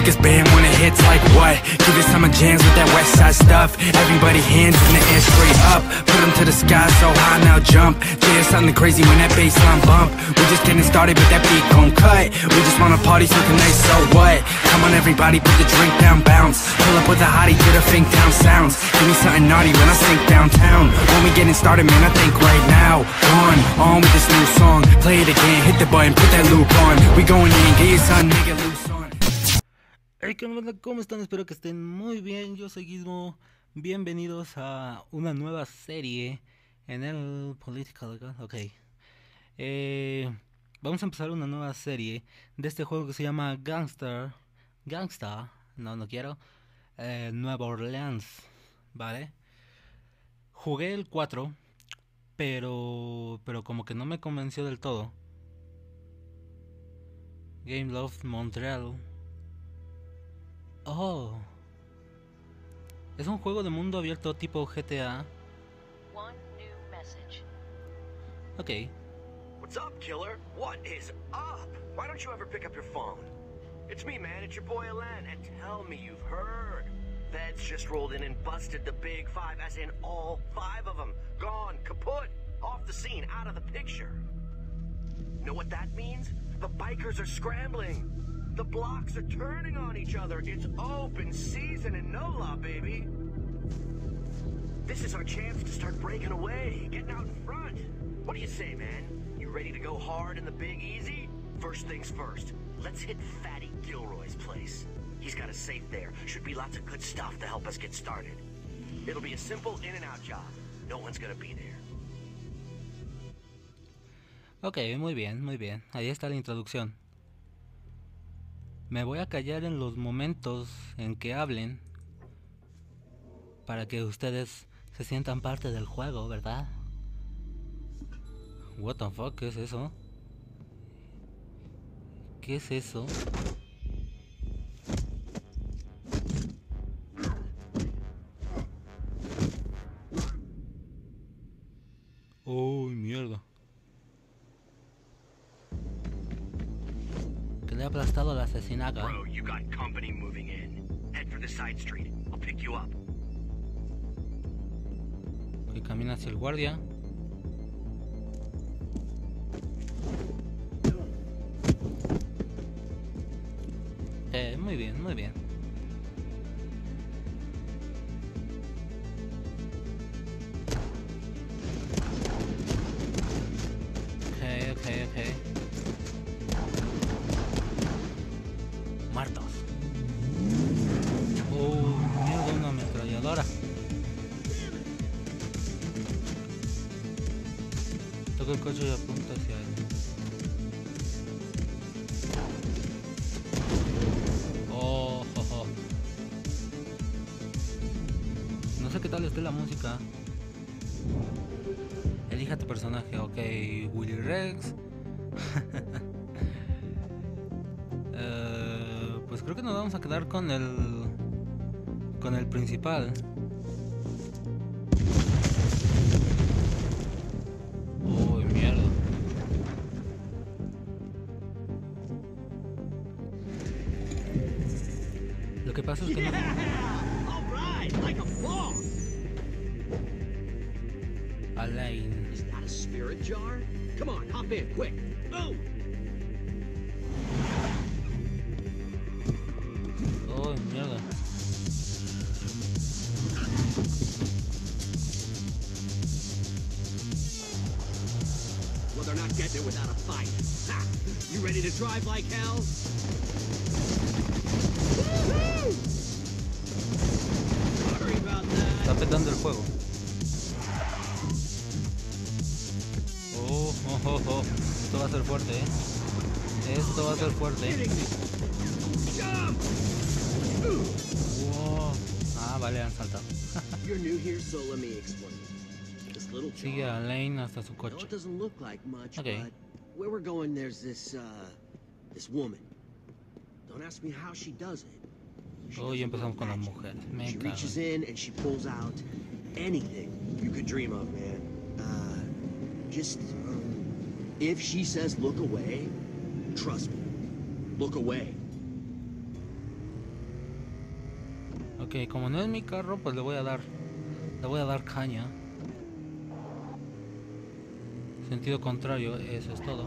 speakers bam when it hits like what? Give it some jams with that west side stuff. Everybody hands in the air straight up. Put them to the sky so high now jump. Jay something crazy when that bassline bump. We just getting started but that beat gon' cut. We just wanna party so tonight, so what? Come on everybody, put the drink down, bounce. Pull up with a hottie to the fink down sounds. Give me something naughty when I sink downtown. When we getting started, man, I think right now. On, on with this new song. Play it again, hit the button, put that loop on. We going in, get your son, nigga, loose. Hey, ¿qué onda? ¿Cómo están? Espero que estén muy bien. Yo soy Gizmo. Bienvenidos a una nueva serie en el Political. Ok. Eh, vamos a empezar una nueva serie de este juego que se llama Gangster. Gangsta. No, no quiero. Eh, Nueva Orleans. ¿Vale? Jugué el 4. Pero. Pero como que no me convenció del todo. Game Love Montreal. Oh. Es un juego de mundo abierto tipo GTA. One new message. Ok. What's up, killer? What is up? Why don't you ever pick up your phone? It's me, man. It's your boy Alan. And tell me you've heard. Feds just rolled in and busted the big five, as in all five of them. Gone, kaput, off the scene, out of the picture. Know what that means? The bikers are scrambling. The blocks are turning on each other. It's open season in NOLA, baby. This is our chance to start breaking away, getting out in front. What do you say, man? You ready to go hard in the Big Easy? First things first, let's hit Fatty Gilroy's place. He's got a safe there. Should be lots of good stuff to help us get started. It'll be a simple in and out job. No one's gonna be there. Ok, muy bien, muy bien. Ahí está la introducción. Me voy a callar en los momentos en que hablen. Para que ustedes se sientan parte del juego, ¿verdad? What the fuck, ¿qué es eso? ¿Qué es eso? Que le ha aplastado la asesinaga. Bro, you got company moving in. Head for the side street. I'll pick you up. Que camina hacia el guardia. Eh, muy bien, muy bien. Toca el coche y apunta hacia él. Oh. No sé qué tal esté la música. Elija tu personaje, ok. Willy Rex. Eh, pues creo que nos vamos a quedar con el. con el principal. Pasa es que no... All right, like a boss. Alain. Is that a spirit jar? Come on, hop in, quick. Boom! Oh, mierda. Well, they're not getting it without a fight. Ha! You ready to drive like hell? Esto va a ser fuerte, eh. Esto va a ser fuerte. Wow. Ah, vale, han saltado. Sigue a Alain hasta su coche. Okay. where we're going, there's this, uh, this woman. Don't ask me how she does it. Oh, empezamos con las mujeres. Me She reaches in and she pulls out anything you could dream of, man. Uh, just, um, if she says look away, trust me, look away. Ok, como no es mi carro, pues le voy a dar. Le voy a dar caña. Sentido contrario, eso es todo.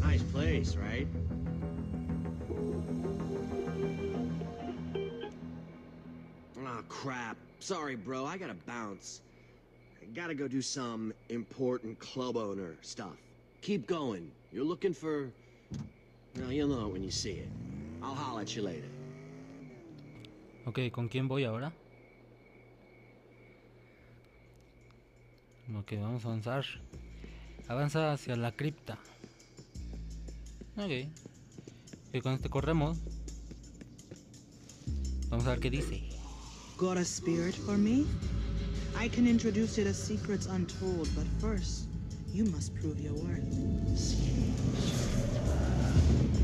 Nice place, right? Oh, crap. Sorry, bro. I gotta bounce. Gotta go do some important club owner stuff. Keep going. You're looking for... No, you'll know it when you see it. I'll holler at you later. Ok, ¿con quién voy ahora? Ok, vamos a avanzar. Avanza hacia la cripta. Ok. Y con este corremos. Vamos a ver qué dice. Got a spirit for me? I can introduce you to secrets untold, but first, you must prove your worth.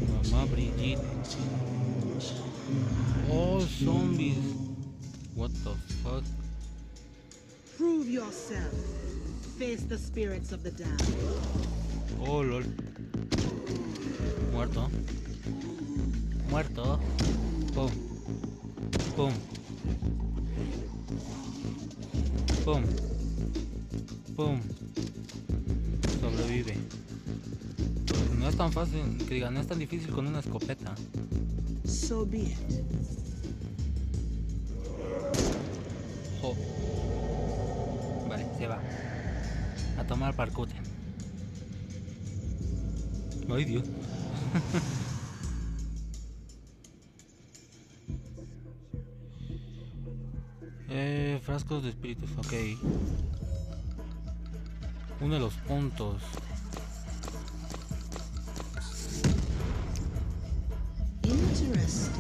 Mamá Brigitte. Oh, zombies. What the fuck? Prove yourself. Face the spirits of the damned. Oh, lol. Muerto. Muerto. Pum. Pum. Pum. Pum. Sobrevive. No es tan fácil, que digan, no es tan difícil con una escopeta. So be it. Jo. Vale, se va. A tomar parcuten. Ay, Dios. frascos de espíritus, ok. Uno de los puntos. Interesting.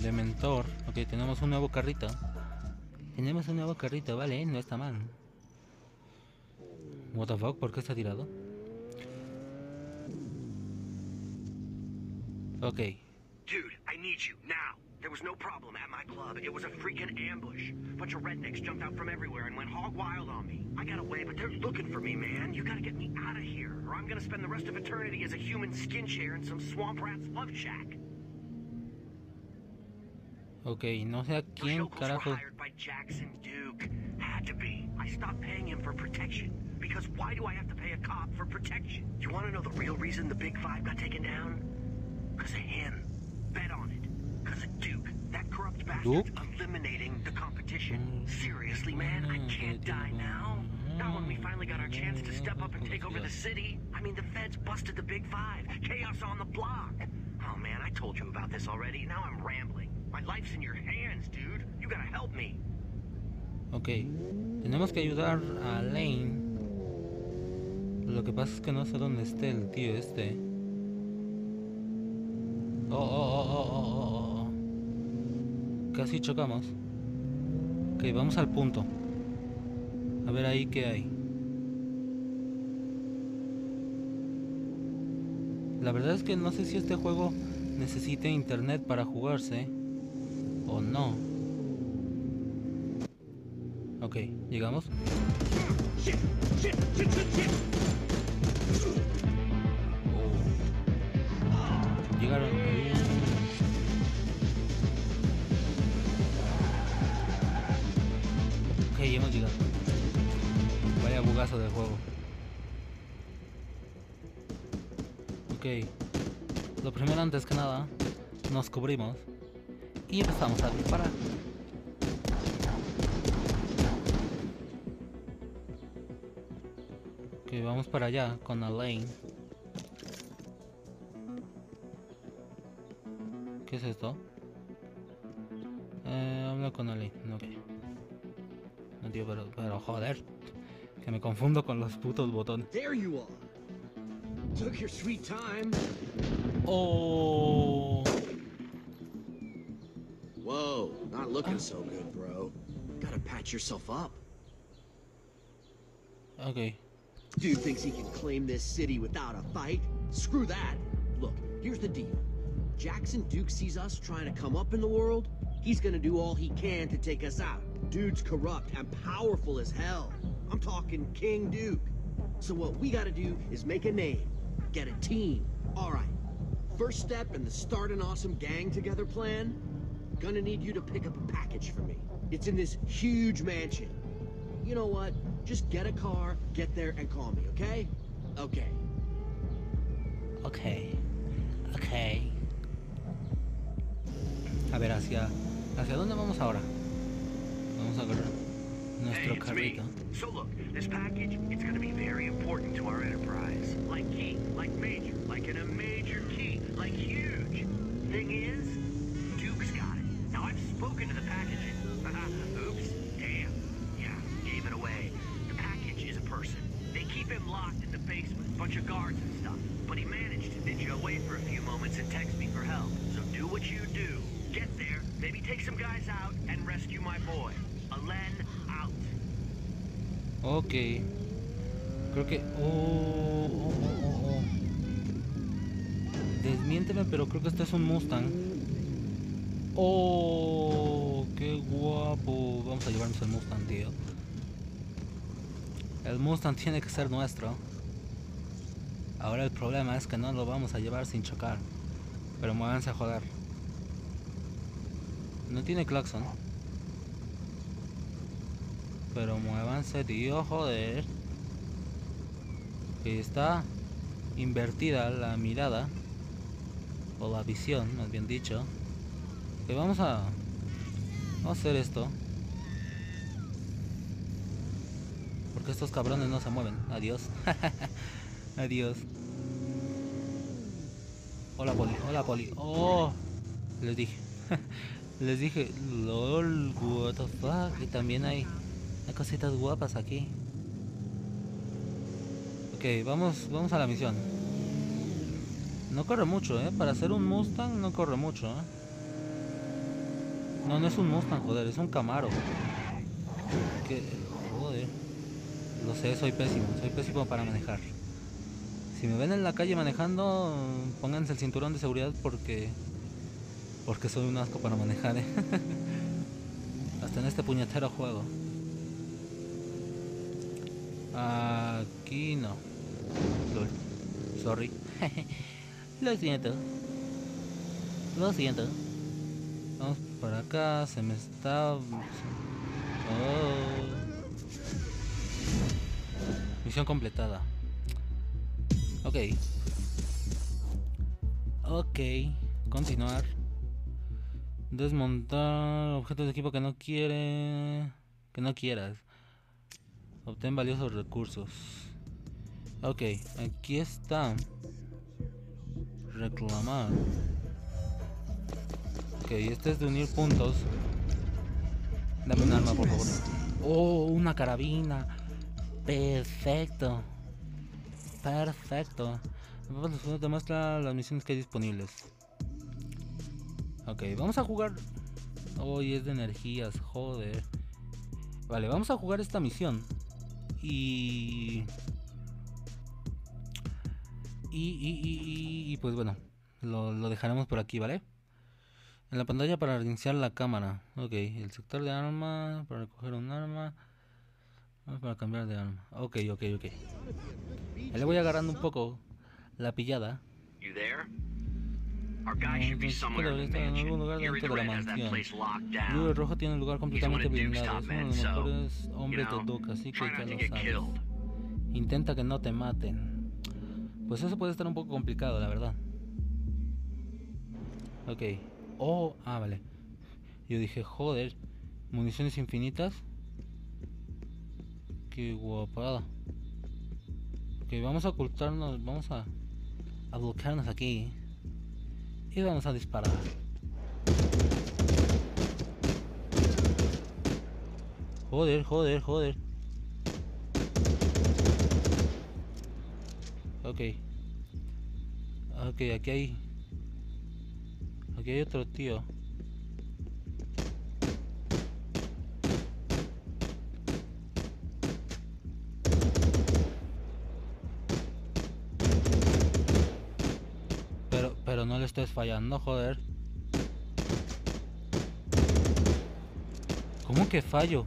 Dementor. Ok, tenemos un nuevo carrito. Tenemos un nuevo carrito, vale, no está mal. What the fuck, ¿por qué está tirado? Ok, was no problem at my club. It was a freaking ambush. Bunch of rednecks jumped out from everywhere and went hog wild on me. I got away, but they're looking for me, man. You gotta get me out of here, or I'm gonna spend the rest of eternity as a human skin chair in some swamp rat's love shack. ok, no sé a quién carajo. hired by Jackson Duke. Had to be. I stopped paying him for protection. Because why do I have to pay a cop for protection? You want to know the real reason the Big Five got taken down? Because of him. Bet on it. Duke. That corrupt bastard eliminating the competition. Mm-hmm. Seriously, man, I can't mm-hmm. die now. Not when we finally got our chance to step up and take over the mm-hmm. city. I mean, the feds busted the Big Five. Chaos on the block. Oh, man, I told you about this already. Now I'm rambling. My life's in your hands, dude. You gotta help me. Ok, tenemos que ayudar a Lane. Lo que pasa es que no sé dónde esté el tío este. Oh, oh, oh, oh, oh, oh, oh. Casi chocamos. Ok, vamos al punto. A ver ahí qué hay. La verdad es que no sé si este juego necesita internet para jugarse o no. Ok, llegamos. Bugazo del juego. Ok. Lo primero antes que nada, nos cubrimos y empezamos a disparar. Ok, vamos para allá con Elaine. ¿Qué es esto? Eh, habla con Elaine, ok. No, tío, pero, pero joder. Que me confundo con los putos botones. There you are. Took your sweet time. Oh. Whoa, not looking so good, bro. Gotta patch yourself up. Ok. Dude thinks he can claim this city without a fight? Screw that. Look, here's the deal. Jackson Duke sees us trying to come up in the world. He's gonna do all he can to take us out. Dude's corrupt and powerful as hell. I'm talking King Duke. So what we gotta do is make a name, get a team. All right. First step in the start an awesome gang together plan, gonna need you to pick up a package for me. It's in this huge mansion. You know what? Just get a car, get there, and call me, okay? Okay. Ok. Ok. A ver, hacia... ¿Hacia dónde vamos ahora? Vamos a Hey, nuestro me. carrito. So look, this package, it's gonna be very important to our enterprise. Like key, like major, like in a major key, like huge. Thing is, Duke's got it. Now I've spoken to the packaging. Oops, damn. Yeah, gave it away. The package is a person. They keep him locked in the basement, bunch of guards and stuff. But he managed to ninja away for a few moments and text me for help. So do what you do. Get there, maybe take some guys out, and rescue my boy. Alen. Ok. Creo que... Oh, oh, oh, oh, oh. Desmiénteme, pero creo que este es un Mustang. Oh, qué guapo. Vamos a llevarnos el Mustang, tío. El Mustang tiene que ser nuestro. Ahora el problema es que no lo vamos a llevar sin chocar. Pero muévanse a joder. No tiene claxon. Pero muévanse, tío, joder. Que está invertida la mirada. O la visión, más bien dicho. Que vamos a... A hacer esto. Porque estos cabrones no se mueven. Adiós. Adiós. Hola, poli. Hola, poli. Oh. Les dije. Les dije. LOL. What the fuck. Y también hay... Hay guapas aquí. Ok, vamos, vamos a la misión. No corre mucho, ¿eh? Para ser un Mustang no corre mucho, ¿eh? No, no es un Mustang, joder, es un Camaro. Que, joder. Lo sé, soy pésimo, soy pésimo para manejar. Si me ven en la calle manejando, pónganse el cinturón de seguridad porque... Porque soy un asco para manejar, ¿eh? Hasta en este puñetero juego. Aquí no. Lol. Sorry. Lo siento. Lo siento. Vamos por acá. Se me está. Oh. Misión completada. Ok. Ok. Continuar. Desmontar objetos de equipo que no quiere. Que no quieras. Obtén valiosos recursos. Ok, aquí está. Reclamar. Ok, este es de unir puntos. Dame un arma, por favor. Oh, una carabina. Perfecto. Perfecto. Te muestra las misiones que hay disponibles. Ok, vamos a jugar. Hoy es de energías, joder. Vale, vamos a jugar esta misión. Y... Y, y, y, pues bueno, lo, lo, dejaremos por aquí, ¿vale? En la pantalla para reiniciar la cámara. Ok, el sector de arma, para recoger un arma. Para cambiar de arma. Ok, ok, ok. Le voy agarrando un poco la pillada. You there? Somewhere in the en algún lugar dentro de la mansión. Blue. Rojo tiene el lugar completamente blindado. Es uno de los mejores hombres de Duke, así que ya lo sabes. Intenta que no te maten. Pues eso puede estar un poco complicado, la verdad. Ok. Oh, ah, vale. Yo dije, joder, municiones infinitas. Qué guapada. Ok, vamos a ocultarnos, vamos a, a bloquearnos aquí. Y vamos a disparar. Joder, joder, joder. Ok. Ok, aquí hay... Aquí hay otro tío. Estés fallando, joder. ¿Cómo que fallo?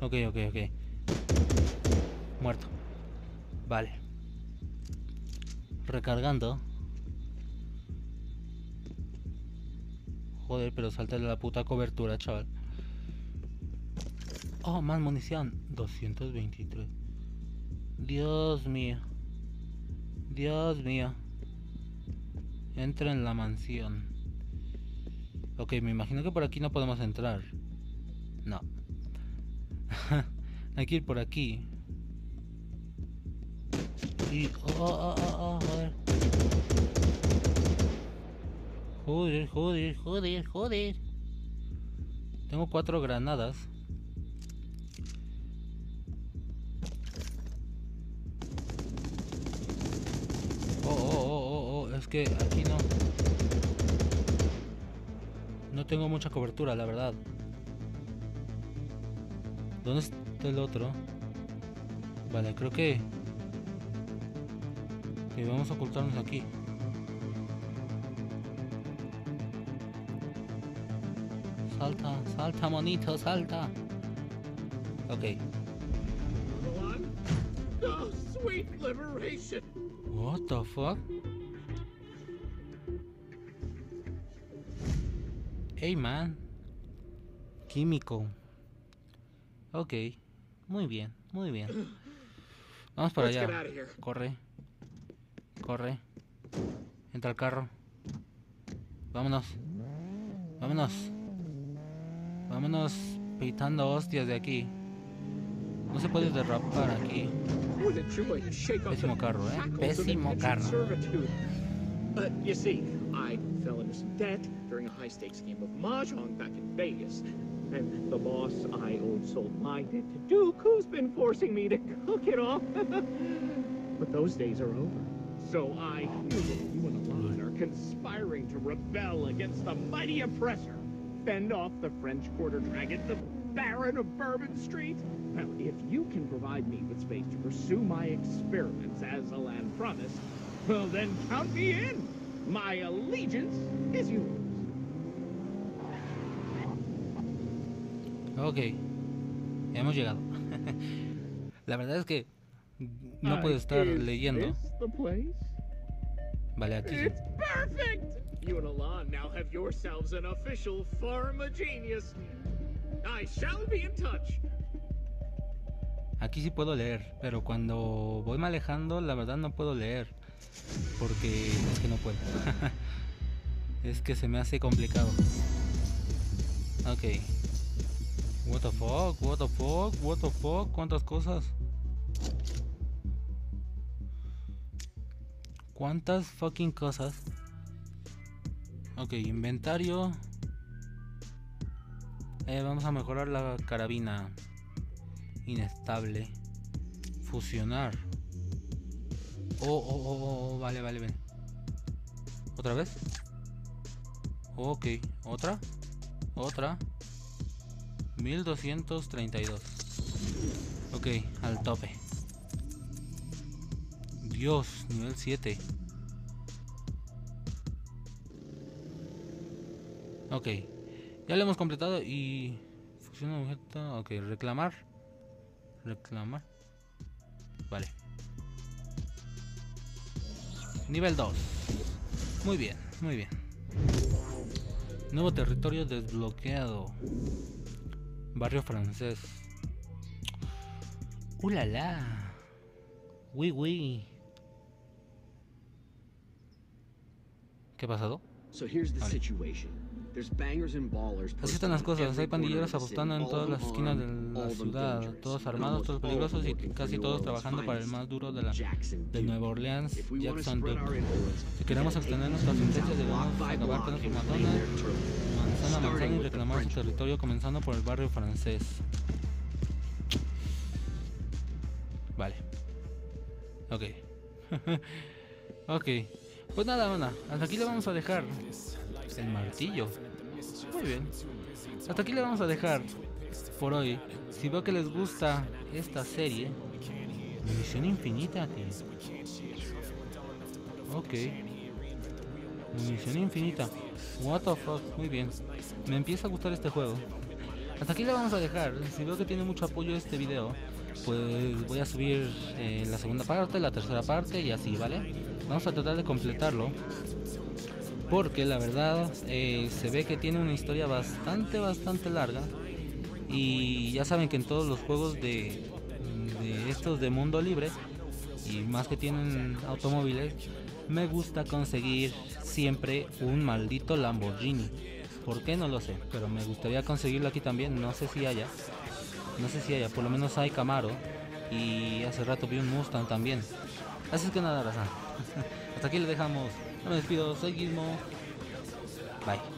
Ok, ok, ok. Muerto. Vale. Recargando. Joder, pero salta de la puta cobertura, chaval. Oh, más munición. 223. Dios mío. Dios mío. Entra en la mansión. Ok, me imagino que por aquí no podemos entrar. No. Hay que ir por aquí. Y... Oh, oh, oh, oh, joder. Joder, joder, joder, joder. Tengo cuatro granadas. Que aquí no. No tengo mucha cobertura, la verdad. ¿Dónde está el otro? Vale, creo que... Que vamos a ocultarnos aquí. Salta, salta, monito, salta. Ok. Sweet liberation! What the fuck? Hey man. Químico. Ok. Muy bien, muy bien. Vamos para allá. Corre. Corre. Entra al carro. Vámonos. Vámonos. Vámonos pitando hostias de aquí. No se puede derrapar aquí. Pésimo carro, eh? Pésimo carro. But you see, I fell into some debt during a high-stakes game of mahjong back in Vegas. And the boss I owed sold my debt to Duke, who's been forcing me to cook it off. but those days are over. So I hear that you and Alon are conspiring to rebel against the mighty oppressor. Fend off the French Quarter Dragon, the Baron of Bourbon Street. Well, if you can provide me with space to pursue my experiments as Alan promised, well then count me in. My allegiance is yours. Ok. Hemos llegado. La verdad es que no puedo Uh, estar is leyendo. Vale, aquí. It's perfect! You and Alon now have yourselves an official Pharma Genius. I shall be in touch. Aquí sí puedo leer, pero cuando voy manejando, la verdad no puedo leer. Porque es que no puedo. es que se me hace complicado. Ok. What the fuck, what the fuck, what the fuck, cuántas cosas. ¿Cuántas fucking cosas? Ok, inventario. Eh, vamos a mejorar la carabina. Inestable. Fusionar. Oh, oh, oh, oh, oh, vale, vale, vale. ¿Otra vez? Ok, ¿otra? ¿Otra? 1232. Ok, al tope. Dios, nivel 7. Ok, ya lo hemos completado y... Fusiona objeto. Ok, reclamar. Reclamar. Vale. Nivel 2. Muy bien, muy bien. Nuevo territorio desbloqueado. Barrio francés. ¡Uh, la, la! ¡Uy, uy! ¿Qué ha pasado? So here's the situation. Así están las cosas, hay pandilleros apostando en todas las esquinas de la ciudad, todos armados, todos peligrosos y casi todos trabajando para el más duro de, la, de. Nueva Orleans, If we wanna Jackson spread Duke. our influence, Si queremos extender nuestras out debemos acabar con matones, their turf. manzana a manzana y reclamar su territorio comenzando por el barrio francés. Vale. Ok. ok. Pues nada, bueno, hasta aquí le vamos a dejar el martillo. Muy bien. Hasta aquí le vamos a dejar por hoy. Si veo que les gusta esta serie, munición infinita, tío. Ok. Munición infinita. What the fuck, muy bien. Me empieza a gustar este juego. hasta aquí le vamos a dejar. Si veo que tiene mucho apoyo este video, pues voy a subir eh, la segunda parte, la tercera parte y así, ¿vale? Vamos a tratar de completarlo. Porque la verdad eh, se ve que tiene una historia bastante, bastante larga. Y ya saben que en todos los juegos de, estos de mundo libre, y más que tienen automóviles, me gusta conseguir siempre un maldito Lamborghini. ¿Por qué? No lo sé, pero me gustaría conseguirlo aquí también. No sé si haya. No sé si haya, por lo menos hay Camaro. Y hace rato vi un Mustang también. Así es que nada, raza. Hasta aquí le dejamos. Me despido, soy Gizmo. Bye.